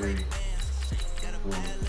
tryna shit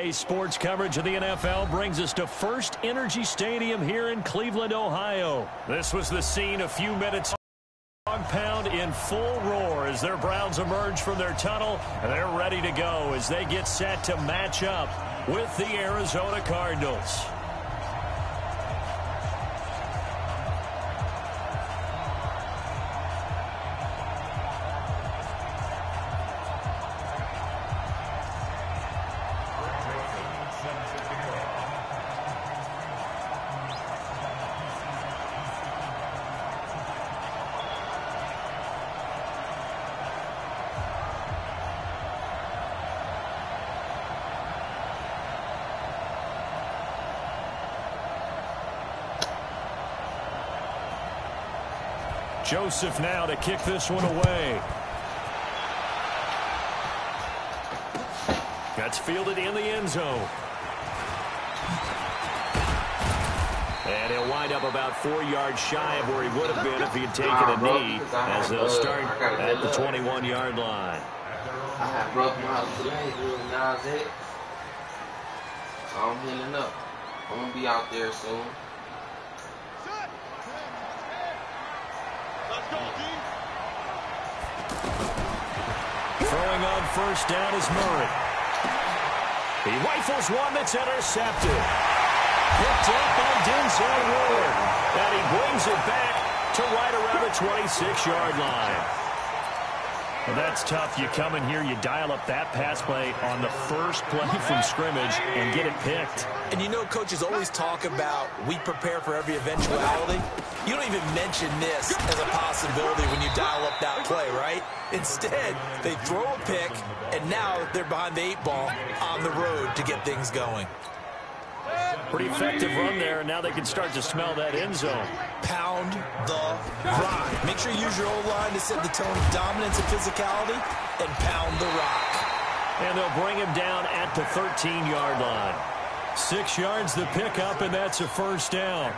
EA Sports coverage of the NFL brings us to First Energy Stadium here in Cleveland, Ohio. This was the scene a few minutes pound in full roar as their Browns emerge from their tunnel. And they're ready to go as they get set to match up with the Arizona Cardinals. Joseph now to kick this one away. That's fielded in the end zone. And he'll wind up about four yards shy of where he would have been if he had taken a knee as they'll start at the 21-yard line. I'm healing up. I'm gonna be out there soon. Throwing on first down is Murray. He rifles one that's intercepted. Picked up by Denzel Ward. And he brings it back to right around the 26-yard line. Well, that's tough. You come in here, you dial up that pass play on the first play from scrimmage and get it picked. And you know coaches always talk about we prepare for every eventuality. You don't even mention this as a possibility when you dial up that play, right? Instead, they throw a pick, and now they're behind the eight ball on the road to get things going. Pretty effective run there, and now they can start to smell that end zone. Pound the rock. Make sure you use your O-line to set the tone of dominance and physicality, and pound the rock. And they'll bring him down at the 13-yard line. Six yards the pickup, and that's a first down.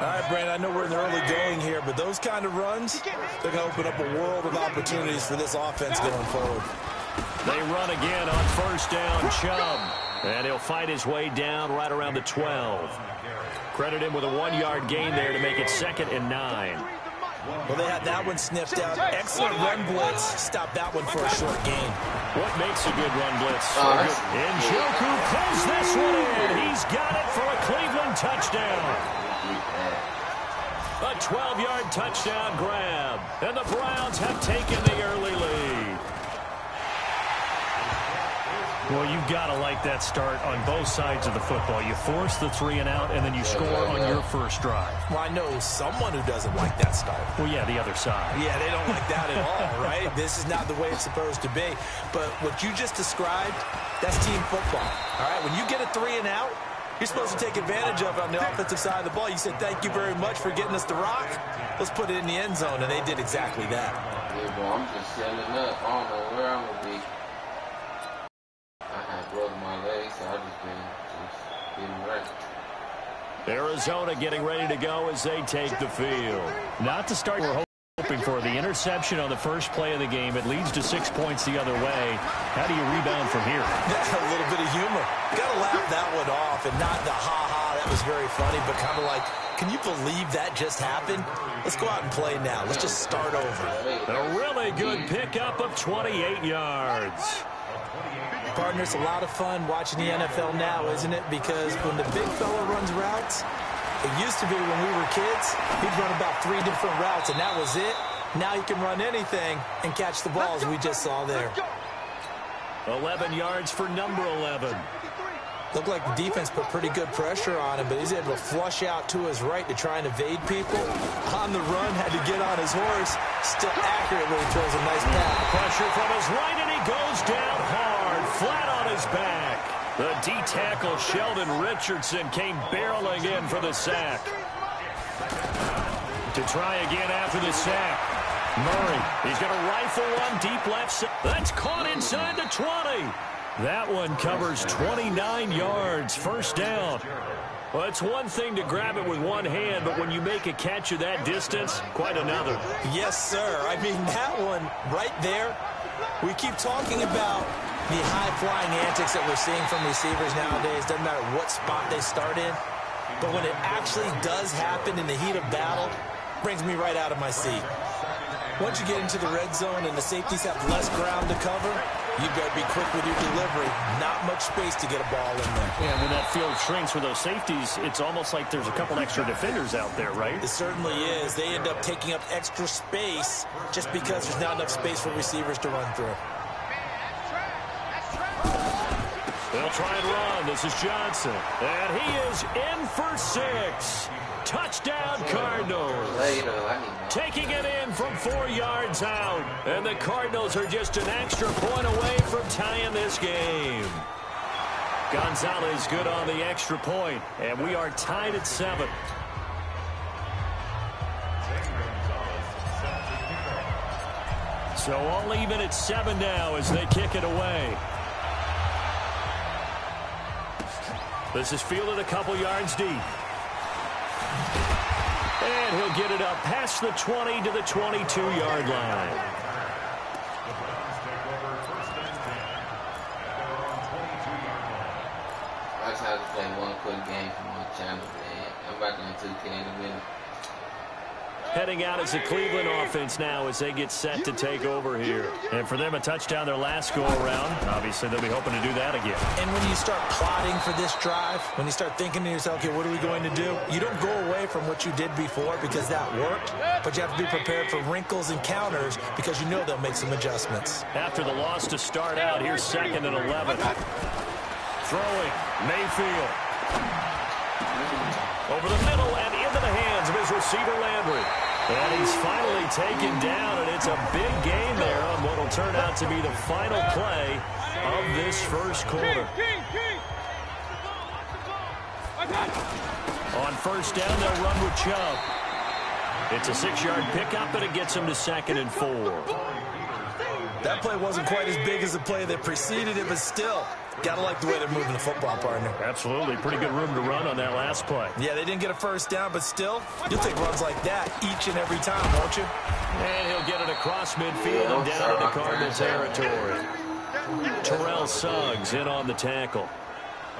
All right, Brandon, I know we're in the early going here, but those kind of runs, they're going to open up a world of opportunities for this offense going forward. They run again on first down, Chubb. And he'll fight his way down right around the 12. Credit him with a one-yard gain there to make it second and nine. Well, they had that one sniffed out. Excellent run blitz. Stop that one for a short gain. What makes a good run blitz? Oh, that's- Njoku pulls this one in. He's got it for a Cleveland touchdown. A 12-yard touchdown grab. And the Browns have taken the early lead. Well, you've got to like that start on both sides of the football. You force the three and out, and then you score on your first drive. Well, I know someone who doesn't like that start. Well, yeah, the other side. Yeah, they don't like that at all, right? This is not the way it's supposed to be. But what you just described, that's team football. All right, when you get a three and out, you're supposed to take advantage of it on the offensive side of the ball. You said, thank you very much for getting us the rock. Let's put it in the end zone, and they did exactly that. Yeah, bro, I'm just setting up. I don't know where I'm gonna be. I had broke my leg, so I just been just getting ready. Arizona getting ready to go as they take the field. Not to start, we're hoping for the interception on the first play of the game. It leads to six points the other way. How do you rebound from here? a little bit of humor. Got to laugh that one off and not the ha-ha, that was very funny, but kind of like, can you believe that just happened? Let's go out and play now. Let's just start over. A really good pickup of 28 yards. Partner, it's a lot of fun watching the NFL now, isn't it? Because when the big fella runs routes, it used to be when we were kids, he'd run about three different routes, and that was it. Now he can run anything and catch the balls we just saw there. 11 yards for number 11. Looked like the defense put pretty good pressure on him, but he's able to flush out to his right to try and evade people. On the run, had to get on his horse. Still accurately throws a nice pass. Pressure from his right, and he goes down hard, flat on his back. The D-tackle Sheldon Richardson came barreling in for the sack. To try again after the sack. Murray, he's going to rifle one deep left. That's caught inside the 20. That one covers 29 yards, first down. Well, it's one thing to grab it with one hand, but when you make a catch of that distance, quite another. Yes, sir. I mean, that one right there, we keep talking about the high-flying antics that we're seeing from receivers nowadays. Doesn't matter what spot they start in. But when it actually does happen in the heat of battle, brings me right out of my seat. Once you get into the red zone and the safeties have less ground to cover, you better be quick with your delivery. Not much space to get a ball in there. Yeah, when that field shrinks for those safeties, it's almost like there's a couple extra defenders out there, right? It certainly is. They end up taking up extra space just because there's not enough space for receivers to run through. They'll try and run. This is Johnson. And he is in for six. Touchdown, Cardinals. Taking it in from four yards out. And the Cardinals are just an extra point away from tying this game. Gonzalez good on the extra point, and we are tied at seven. So all even at seven now as they kick it away. This is fielded a couple yards deep. And he'll get it up past the 20 to the 22-yard line. I just had to play one quick game for my channel, man. I'm back on 2K in a minute. Heading out as the Cleveland offense now as they get set to take over here. And for them, a touchdown their last go-around. Obviously, they'll be hoping to do that again. And when you start plotting for this drive, when you start thinking to yourself, okay, what are we going to do? You don't go away from what you did before because that worked, but you have to be prepared for wrinkles and counters because you know they'll make some adjustments. After the loss to start out, here's second and 11. Throwing, Mayfield. Over the receiver, Landry. And he's finally taken down, and it's a big game there on what will turn out to be the final play of this first quarter. On first down, they'll run with Chubb. It's a six-yard pickup, and it gets him to second and four. That play wasn't quite as big as the play that preceded it, but still, gotta like the way they're moving the football, partner. Absolutely. Pretty good room to run on that last play. Yeah, they didn't get a first down, but still, you'll take runs like that each and every time, won't you? And he'll get it across midfield and down into Cardinal territory. Terrell Suggs in on the tackle.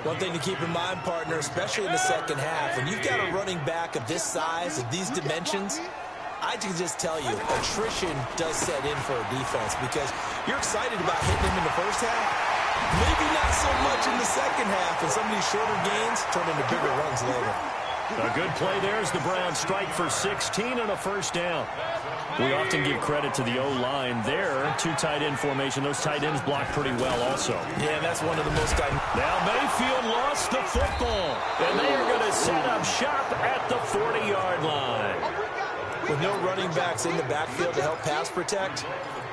One thing to keep in mind, partner, especially in the second half, when you've got a running back of this size, of these dimensions, I can just tell you, attrition does set in for a defense because you're excited about hitting him in the first half. Maybe not so much in the second half, and some of these shorter gains turn into bigger runs later. A good play there as the Browns strike for 16 and a first down. We often give credit to the O-line there. Two tight end formation. Those tight ends block pretty well also. Yeah, that's one of the most... Now Mayfield lost the football, and they are going to set up shop at the 40-yard line. With no running backs in the backfield to help pass protect,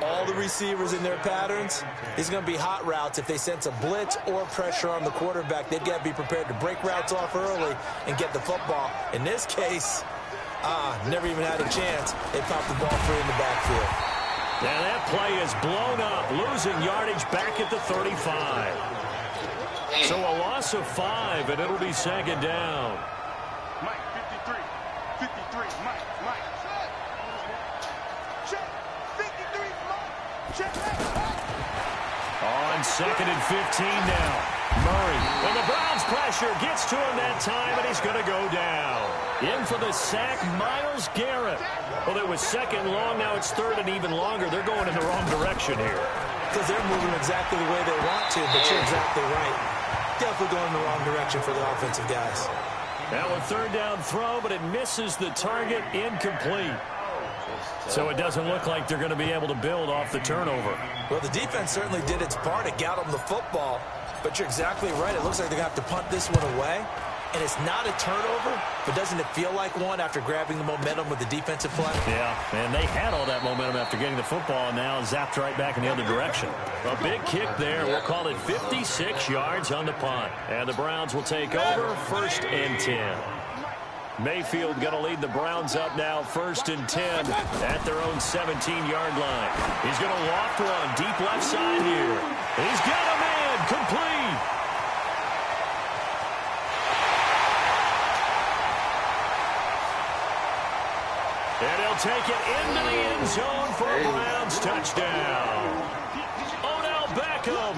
all the receivers in their patterns, these are going to be hot routes. If they sense a blitz or pressure on the quarterback, they've got to be prepared to break routes off early and get the football. In this case, ah, never even had a chance. They popped the ball free in the backfield. And that play is blown up, losing yardage back at the 35. So a loss of five, and it'll be second down. Mike, 53. 53, Mike, On second and 15 now. Murray. And the Browns pressure gets to him that time, and he's going to go down. In for the sack, Myles Garrett. Well, it was second long. Now it's third and even longer. They're going in the wrong direction here. Because they're moving exactly the way they want to, but you're exactly right. Definitely going in the wrong direction for the offensive guys. Now a third down throw, but it misses the target incomplete. So it doesn't look like they're going to be able to build off the turnover. Well, the defense certainly did its part to get them the football. But you're exactly right. It looks like they're going to have to punt this one away. And it's not a turnover, but doesn't it feel like one after grabbing the momentum with the defensive play? Yeah, and they had all that momentum after getting the football, and now zapped right back in the other direction. A big kick there. We'll call it 56 yards on the punt. And the Browns will take over first and 10. Mayfield going to lead the Browns up now first and 10 at their own 17-yard line. He's going to loft one deep left side here. He's got a man complete. And he'll take it into the end zone for a Browns touchdown. Odell Beckham,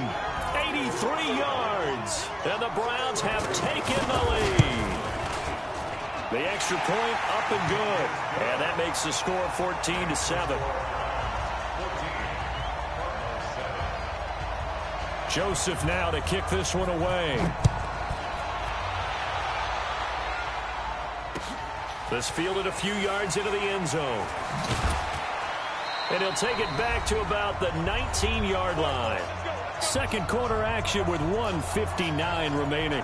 83 yards. And the Browns have taken the lead. The extra point up and good. And that makes the score 14 to 7. Joseph now to kick this one away. This fielded a few yards into the end zone. And he'll take it back to about the 19-yard line. Second quarter action with 159 remaining.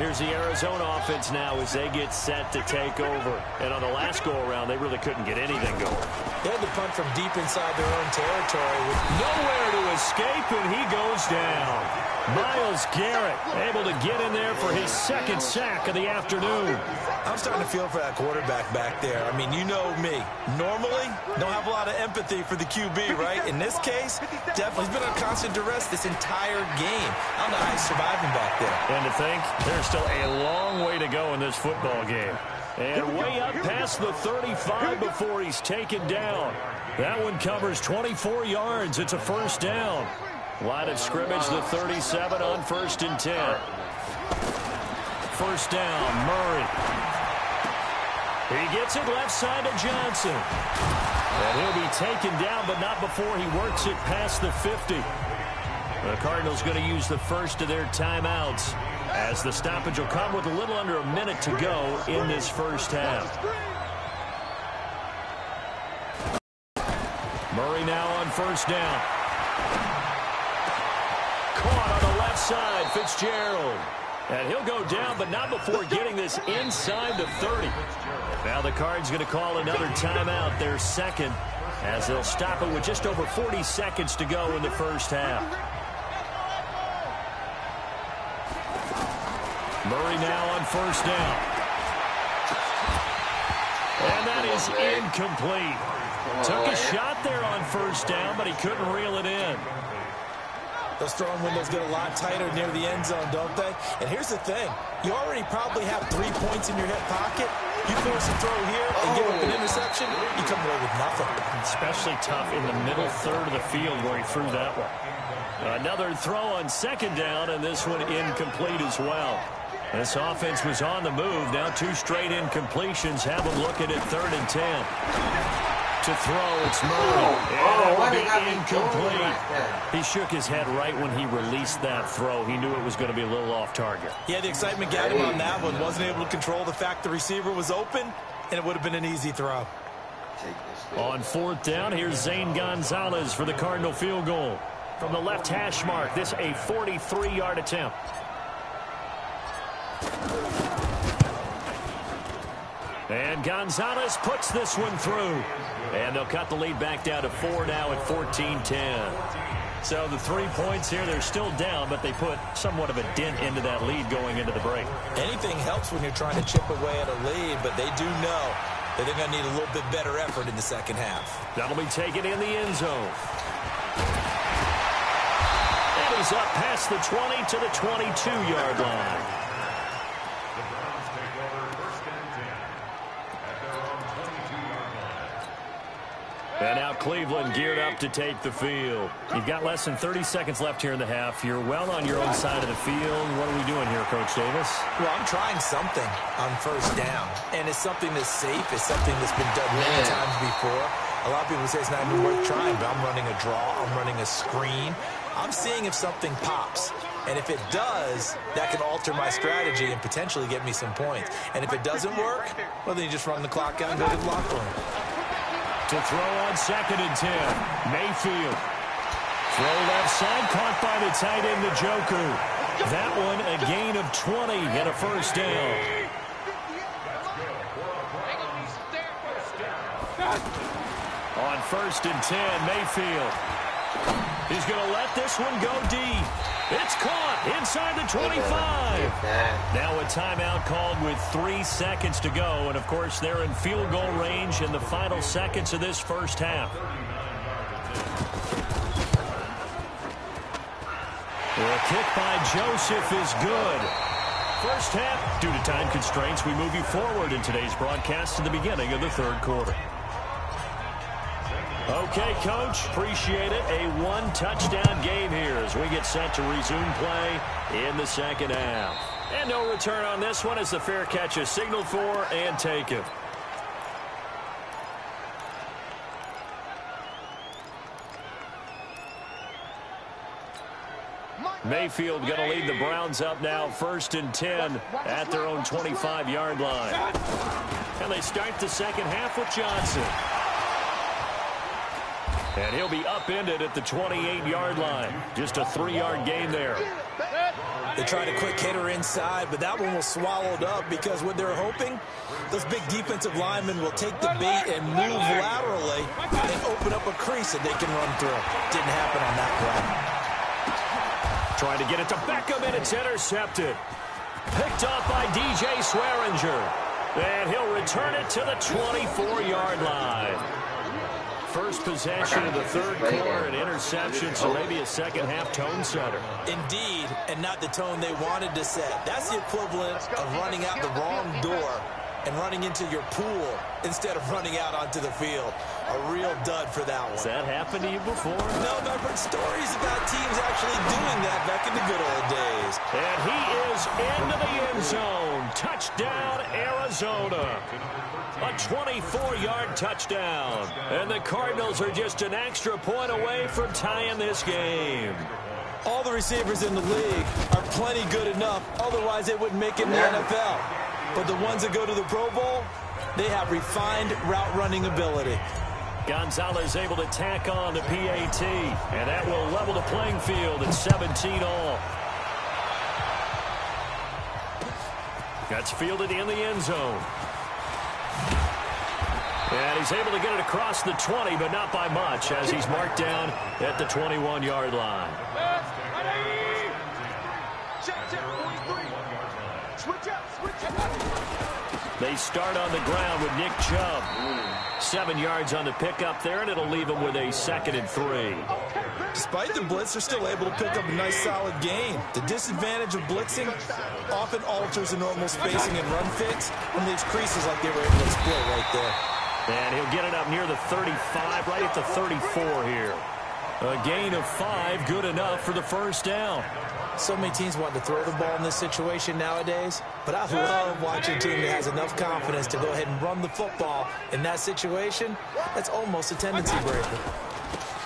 Here's the Arizona offense now as they get set to take over. And on the last go-around, they really couldn't get anything going. They had to punt from deep inside their own territory. With Nowhere to escape, and he goes down. Myles Garrett able to get in there for his second sack of the afternoon. I'm starting to feel for that quarterback back there. I mean, you know me. Normally, don't have a lot of empathy for the QB, right? In this case, definitely he's been on constant duress this entire game. I don't know how he's surviving back there. And to think, there's still a long way to go in this football game. And way up past the 35 before he's taken down. That one covers 24 yards. It's a first down. Line of scrimmage, the 37 on first and 10. First down, Murray. He gets it left side to Johnson. And he'll be taken down, but not before he works it past the 50. The Cardinals going to use the first of their timeouts as the stoppage will come with a little under a minute to go in this first half. Murray now on first down. Caught on the left side, Fitzgerald. And he'll go down, but not before getting this inside the 30. Now the Cards going to call another timeout, their second, as they'll stop it with just over 40 seconds to go in the first half. Murray now on first down. And that is incomplete. Took a shot there on first down, but he couldn't reel it in. Those throwing windows get a lot tighter near the end zone, don't they? And here's the thing. You already probably have three points in your hip pocket. You force a throw here and give up an oh. interception, you come away with nothing. Especially tough in the middle third of the field where he threw that one. Another throw on second down, and this one incomplete as well. This offense was on the move. Now two straight incompletions have them looking at third and ten. To throw, it's Murray. Oh, And oh, why it they will be incomplete. like? He shook his head right when he released that throw. He knew it was going to be a little off target. Yeah, the excitement got him on that one. Wasn't able to control the fact the receiver was open, and it would have been an easy throw. On fourth down, here's Zane Gonzalez for the Cardinal field goal. From the left hash mark, this a 43-yard attempt. And Gonzalez puts this one through. And they'll cut the lead back down to four now at 14-10. So the three points here, they're still down, but they put somewhat of a dent into that lead going into the break. Anything helps when you're trying to chip away at a lead, but they do know that they're going to need a little bit better effort in the second half. That'll be taken in the end zone. And he's up past the 20 to the 22-yard line. The Browns take over first and 10 at their own 22-yard line. And now Cleveland geared up to take the field. You've got less than 30 seconds left here in the half. You're well on your own side of the field. What are we doing here, Coach Davis? Well, I'm trying something on first down, and it's something that's safe. It's something that's been done many Yeah. times before. A lot of people say it's not even worth trying, but I'm running a draw. I'm running a screen. I'm seeing if something pops. And if it does, that can alter my strategy and potentially get me some points. And if it doesn't work, well, then you just run the clock out and go to the locker room. To throw on second and 10. Mayfield. Throw left side, caught by the tight end, Njoku. That one a gain of 20 and a first down. On first and 10, Mayfield. He's going to let this one go deep. It's caught inside the 25. Now a timeout called with three seconds to go. And, of course, they're in field goal range in the final seconds of this first half. The kick by Joseph is good. First half, due to time constraints, we move you forward in today's broadcast to the beginning of the third quarter. Okay, Coach, appreciate it. A one-touchdown game here as we get set to resume play in the second half. And no return on this one as the fair catch is signaled for and taken. Mayfield going to lead the Browns up now first and 10 at their own 25-yard line. And they start the second half with Johnson. And he'll be upended at the 28-yard line. Just a three-yard gain there. They tried a quick hitter inside, but that one was swallowed up because what they're hoping, those big defensive linemen will take the bait and move laterally and open up a crease that they can run through. Didn't happen on that play. Trying to get it to Beckham, and it's intercepted. Picked up by D.J. Swearinger. And he'll return it to the 24-yard line. First possession of the third quarter, an interception, so maybe a second-half tone setter. Indeed, and not the tone they wanted to set. That's the equivalent of running out the wrong door and running into your pool instead of running out onto the field. A real dud for that one. Has that happened to you before? No, but I've heard stories about teams actually doing that back in the good old days. And he is into the end zone. Touchdown, Arizona. A 24-yard touchdown. And the Cardinals are just an extra point away from tying this game. All the receivers in the league are plenty good enough, otherwise they wouldn't make it in the NFL. But the ones that go to the Pro Bowl, they have refined route running ability. Gonzalez able to tack on the PAT. And that will level the playing field at 17 all. That's fielded in the end zone. And he's able to get it across the 20, but not by much, as he's marked down at the 21-yard line. They start on the ground with Nick Chubb. Seven yards on the pickup there, and it'll leave him with a second and three. Despite the blitz, they're still able to pick up a nice solid gain. The disadvantage of blitzing often alters the normal spacing and run fits and leaves creases like they were able to exploit right there. And he'll get it up near the 35, right at the 34 here. A gain of five, good enough for the first down. So many teams want to throw the ball in this situation nowadays, but I love watching a team that has enough confidence to go ahead and run the football in that situation. That's almost a tendency breaker.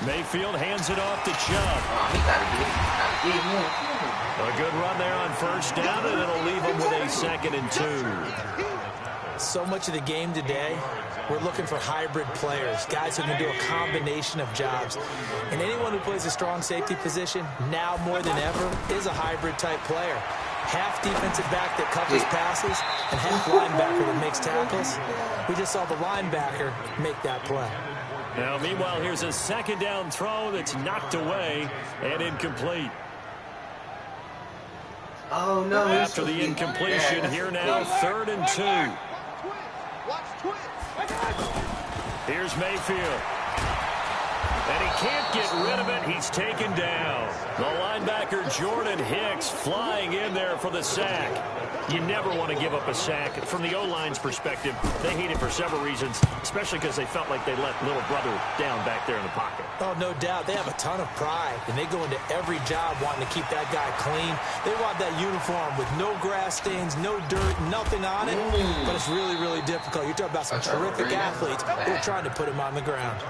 Mayfield hands it off to Chubb. Oh, he gotta get, gotta get him. A good run there on first down, and it'll leave him with a second and two. So much of the game today, we're looking for hybrid players, guys who can do a combination of jobs. And anyone who plays a strong safety position, now more than ever, is a hybrid type player. Half defensive back that covers passes and half linebacker that makes tackles. We just saw the linebacker make that play. Now, meanwhile, here's a second down throw that's knocked away and incomplete. Oh, no. After the deep. incompletion, here now, third and two. Here's Mayfield. And he can't get rid of it. He's taken down. The linebacker Jordan Hicks flying in there for the sack. You never want to give up a sack. From the O-line's perspective, they hate it for several reasons, especially because they felt like they let little brother down back there in the pocket. Oh, no doubt. They have a ton of pride, and they go into every job wanting to keep that guy clean. They want that uniform with no grass stains, no dirt, nothing on it. But it's really, really difficult. You're talking about some terrific athletes who are trying to put him on the ground.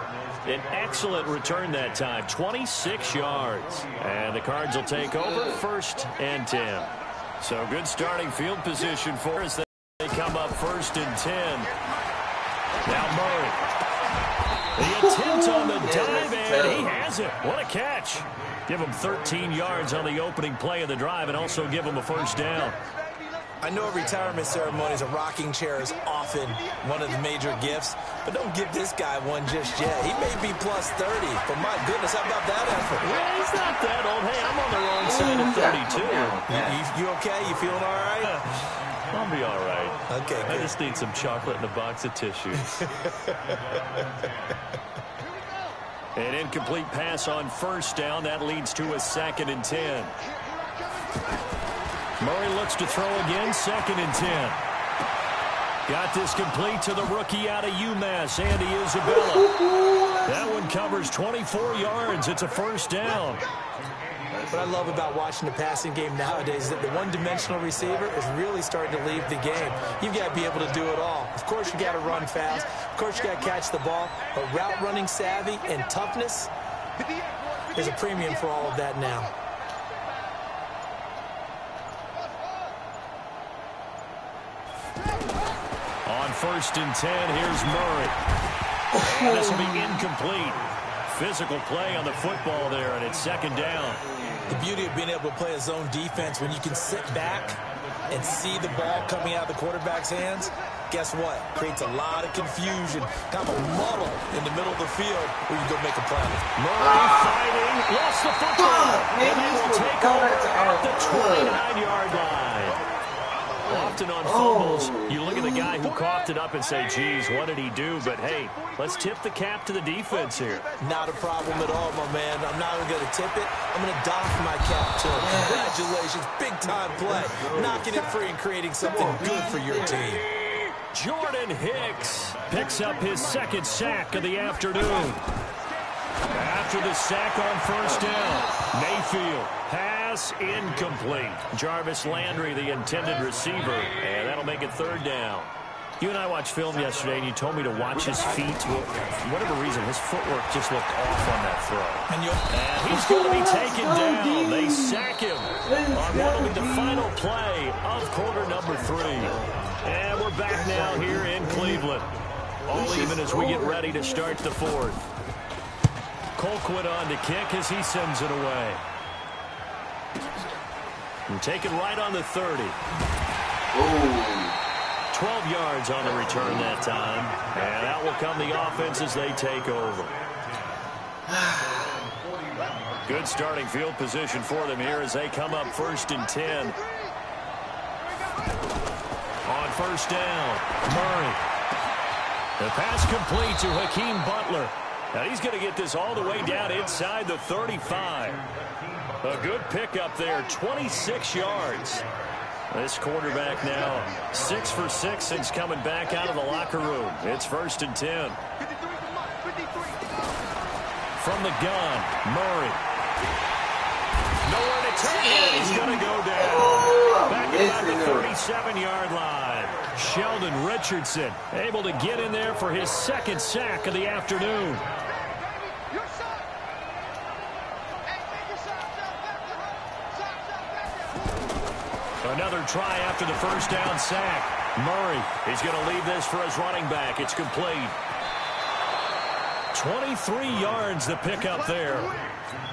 An excellent return that time, 26 yards. And the Cards will take over first and 10. So good starting field position for us. They come up first and 10. Now Murray. The attempt on the dive, and he has it. What a catch. Give him 13 yards on the opening play of the drive and also give him a first down. I know retirement ceremonies, a rocking chair is often one of the major gifts, but don't give this guy one just yet. He may be plus 30, but my goodness, how about that effort? Well, he's not that old. Hey, I'm on the wrong side of 32. You, you, you okay? You feeling all right? I'll be all right. Okay, I good. just need some chocolate and a box of tissues. An incomplete pass on first down. That leads to a second and 10. Murray looks to throw again. Second and 10. Got this complete to the rookie out of UMass, Andy Isabella. That one covers 24 yards. It's a first down. What I love about watching the passing game nowadays is that the one-dimensional receiver is really starting to leave the game. You've got to be able to do it all. Of course, you've got to run fast. Of course, you got to catch the ball. But route running savvy and toughness is a premium for all of that now. First and 10, here's Murray. And this will be incomplete. Physical play on the football there, and it's second down. The beauty of being able to play a zone defense when you can sit back and see the ball coming out of the quarterback's hands, guess what? Creates a lot of confusion, kind of a muddle in the middle of the field where you go make a play. Murray fighting, lost the football, man, and they this will take over at the 29-yard line. Often on fumbles, you look at the guy who coughed it up and say, geez, what did he do? But, hey, let's tip the cap to the defense here. Not a problem at all, my man. I'm not even going to tip it. I'm going to doff my cap to him. Congratulations. Big-time play. Knocking it free and creating something good for your team. Jordan Hicks picks up his second sack of the afternoon. After the sack on first down, Mayfield, pass incomplete. Jarvis Landry, the intended receiver, and that'll make it third down. You and I watched film yesterday, and you told me to watch his feet. Well, for whatever reason, his footwork just looked off on that throw. And And he's going to be taken down. They sack him on what will be the final play of quarter number three. And we're back now here in Cleveland. All even as we get ready to start the fourth. Colquitt on to kick as he sends it away. And take it right on the 30. Ooh. 12 yards on the return that time. And out will come the offense as they take over. Good starting field position for them here as they come up first and 10. On first down, Murray. The pass complete to Hakeem Butler. Now he's going to get this all the way down inside the 35. A good pickup there, 26 yards. This quarterback now six for six since coming back out of the locker room. It's first and 10. From the gun, Murray. Nowhere to turn, and he's going to go down. Back at the 37-yard line. Sheldon Richardson able to get in there for his second sack of the afternoon. Try after the first down sack. Murray, he's going to leave this for his running back. It's complete. 23 yards the pickup there.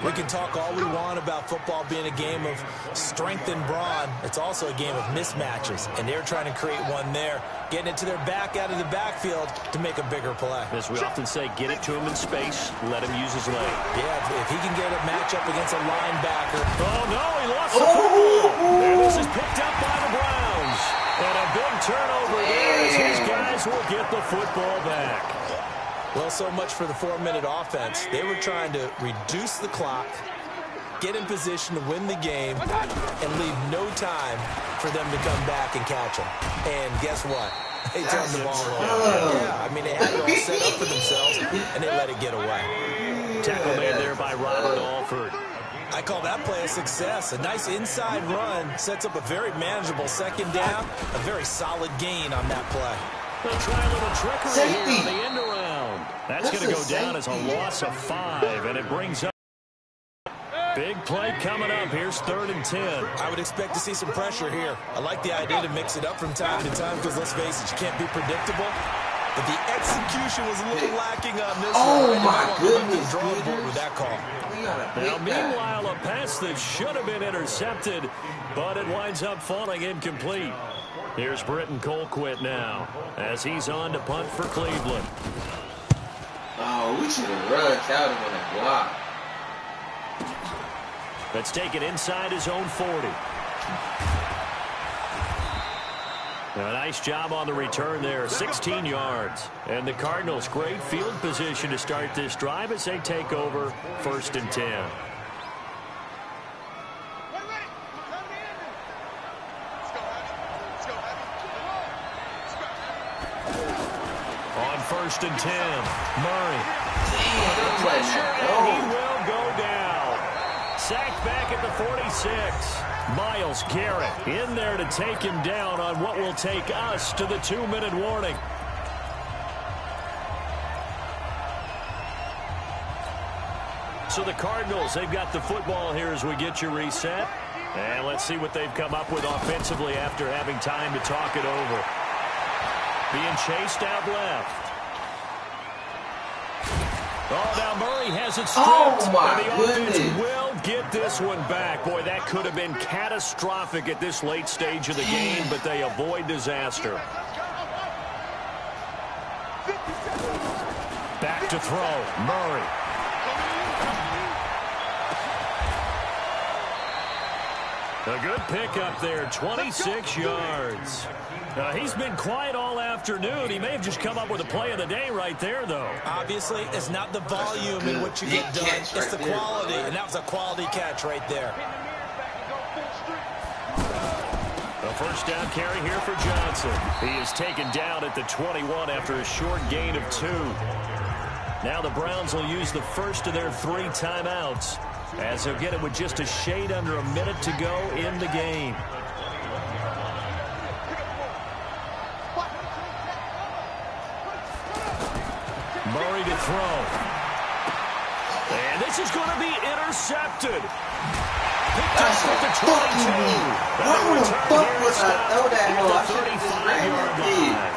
We can talk all we want about football being a game of strength and brawn. It's also a game of mismatches, and they're trying to create one there, getting it to their back out of the backfield to make a bigger play. As we often say, get it to him in space, let him use his leg. Yeah, if, if he can get a matchup against a linebacker, Oh, no, he lost the oh! football. And this is picked up by the Browns. And a big turnover there as his guys will get the football back. Well, so much for the four-minute offense. They were trying to reduce the clock, get in position to win the game, and leave no time for them to come back and catch them. And guess what? They turned the ball over. Yeah, I mean, they had it all set up for themselves, and they let it get away. Tackle made there by Robert Alford. I call that play a success. A nice inside run sets up a very manageable second down, a very solid gain on that play. They'll try a little trickery Safety. here on the end around. That's, That's going to go down as a loss of five, and it brings up big play coming up. Here's third and ten. I would expect to see some pressure here. I like the idea to mix it up from time to time because, let's face it, you can't be predictable. But the execution was a little lacking on this Oh, one. I my didn't want to leave goodness, the drawing dude. board with that call. Now, pick that. meanwhile, a pass that should have been intercepted, but it winds up falling incomplete. Here's Britton Colquitt now, as he's on to punt for Cleveland. Oh, we should have out of on block. That's taken inside his own 40. A nice job on the return there, 16 yards. And the Cardinals, great field position to start this drive as they take over first and 10. On first and 10, Murray. Damn, letting that He will go down. Sacked back at the 46. Myles Garrett in there to take him down on what will take us to the two-minute warning. So the Cardinals, they've got the football here as we get you reset. And let's see what they've come up with offensively after having time to talk it over. Being chased out left. Oh, now Murray has it oh stripped. Oh, my and the offense goodness. will get this one back. Boy, that could have been catastrophic at this late stage of the game, but they avoid disaster. Back to throw. Murray. A good pickup there, 26 yards. Uh, he's been quiet all afternoon. He may have just come up with a play of the day right there, though. Obviously, it's not the volume in what you get done. catch It's the right there. quality, and that was a quality catch right there. A first down carry here for Johnson. He is taken down at the 21 after a short gain of two. Now the Browns will use the first of their three timeouts as he'll get it with just a shade under a minute to go in the game. Murray to throw. And this is going to be intercepted. Picked up That's at the a fucking 22. me. Why the fuck would I throw that at I should've just ran 35-yard that big. line.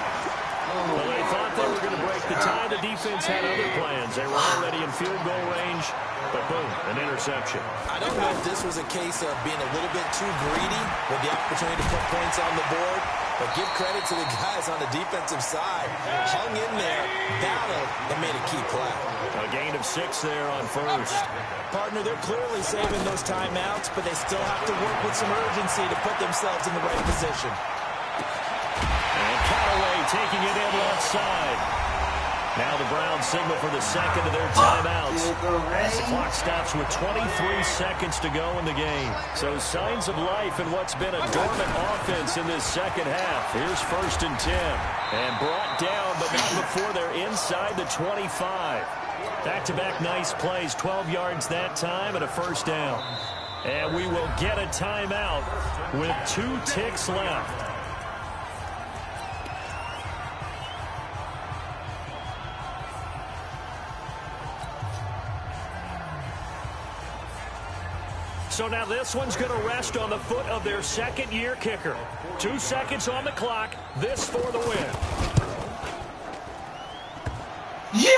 Well, they thought they were going to break the tie. The defense had other plans. They were already in field goal range, but boom, an interception. I don't know if this was a case of being a little bit too greedy with the opportunity to put points on the board, but give credit to the guys on the defensive side. Hung in there, battled, and made a key play. A gain of six there on first. Partner, they're clearly saving those timeouts, but they still have to work with some urgency to put themselves in the right position. And Callaway taking it in left side. Now the Browns signal for the second of their timeouts. As the clock stops with 23 seconds to go in the game. So signs of life in what's been a dormant offense in this second half. Here's first and 10. And brought down, but not before they're inside the 25. Back-to-back nice plays, 12 yards that time and a first down. And we will get a timeout with two ticks left. So now this one's going to rest on the foot of their second-year kicker. Two seconds on the clock. This for the win. Yeah!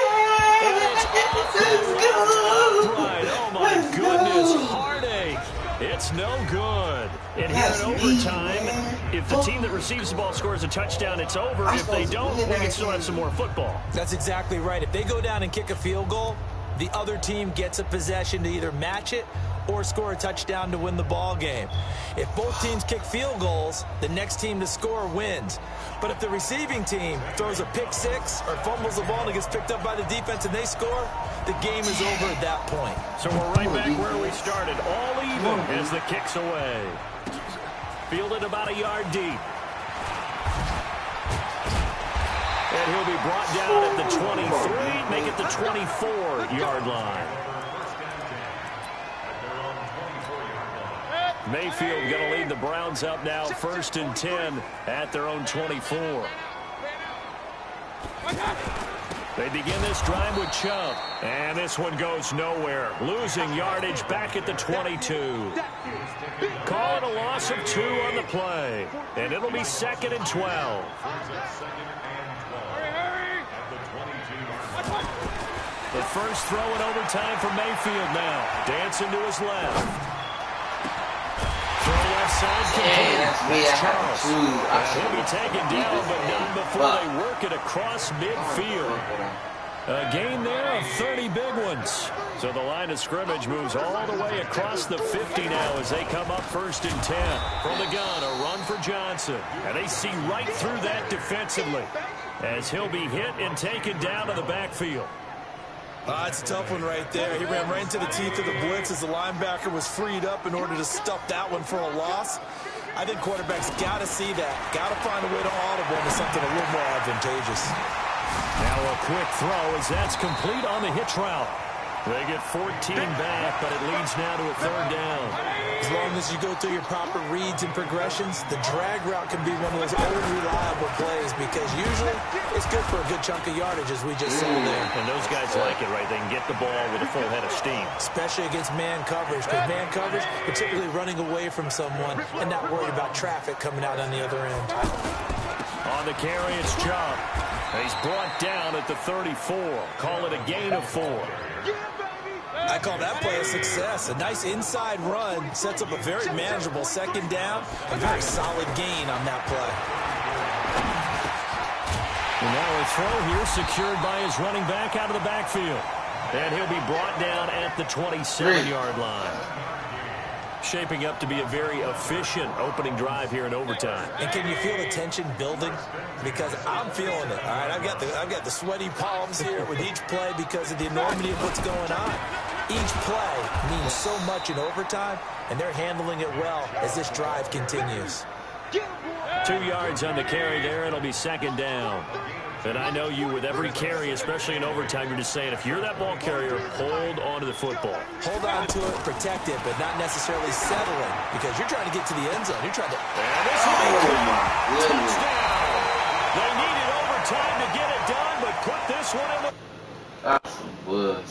Let's go! Right. Oh, my Let's goodness. go! Heartache. It's no good. And here That's in overtime, man. if the team that receives the ball scores a touchdown, it's over. I'm If they don't, we can still have some more football. That's exactly right. If they go down and kick a field goal, the other team gets a possession to either match it or score a touchdown to win the ball game. If both teams kick field goals, the next team to score wins. But if the receiving team throws a pick six or fumbles the ball and it gets picked up by the defense and they score, the game is over at that point. So we're right back where we started, all even as the kick's away. Fielded about a yard deep. And he'll be brought down at the 23, make it the 24-yard line. Mayfield going to lead the Browns up now, first and 10 at their own 24. They begin this drive with Chubb, and this one goes nowhere. Losing yardage back at the 22. Call it a loss of two on the play, and it'll be second and 12. The first throw in overtime for Mayfield now. Dancing to his left. Throw left side complete. that's me. I have to choose. I He'll be taken down, but not before they work it across midfield. A gain there of 30 big ones. So the line of scrimmage moves all the way across the 50 now as they come up first and 10. From the gun, a run for Johnson. And they see right through that defensively as he'll be hit and taken down to the backfield. Uh, it's a tough one right there. He ran right into the teeth of the blitz as the linebacker was freed up in order to stuff that one for a loss. I think quarterbacks got to see that. Got to find a way to audible into something a little more advantageous. Now a quick throw as that's complete on the hitch route. They get 14 back, but it leads now to a third down. As long as you go through your proper reads and progressions, the drag route can be one of those old reliable plays because usually it's good for a good chunk of yardage as we just saw there. And those guys like it, right? They can get the ball with a full head of steam. Especially against man coverage because man coverage, you're typically running away from someone and not worried about traffic coming out on the other end. On the carry, it's Chubb. He's brought down at the 34. Call it a gain of four. I call that play a success. A nice inside run sets up a very manageable second down. A very solid gain on that play. And now a throw here secured by his running back out of the backfield. And he'll be brought down at the 27-yard line. Shaping up to be a very efficient opening drive here in overtime. And can you feel the tension building? Because I'm feeling it. All right, I've got the I've got the sweaty palms here with each play because of the enormity of what's going on. Each play means so much in overtime, and they're handling it well as this drive continues. Two yards on the carry there. It'll be second down. And I know you with every carry, especially in overtime, you're just saying if you're that ball carrier, hold on to the football. Hold on to it, protect it, but not necessarily settle it because you're trying to get to the end zone. You're trying to And this will be Oh, my goodness. touchdown. They needed overtime to get it done, but put this one in the That's some buzz.